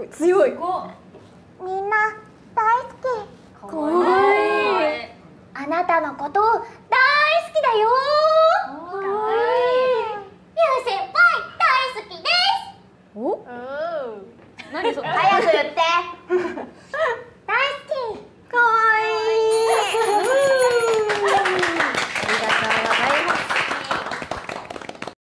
ごい強い。みんな大好き。かわいい。あなたのこと大好きだよ。かわいい。ゆう先輩大好きです。お？お何それ？早く言って。